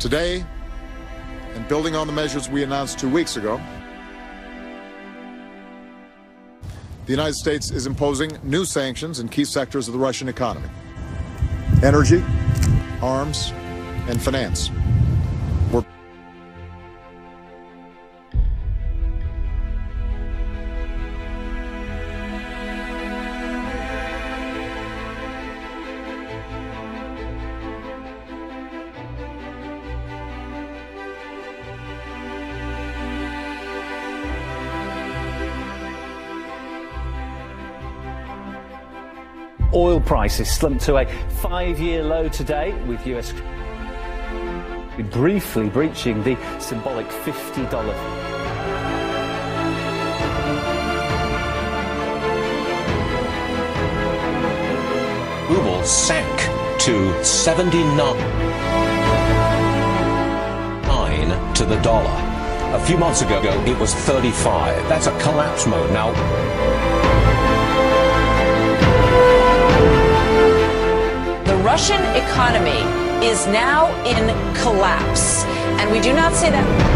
Today, and building on the measures we announced two weeks ago, the United States is imposing new sanctions in key sectors of the Russian economy energy, arms, and finance. Oil prices slumped to a five-year low today, with US briefly breaching the symbolic $50. Ruble sank to 79 to the dollar. A few months ago, it was 35. That's a collapse mode. Now, Russian economy is now in collapse. And we do not say that.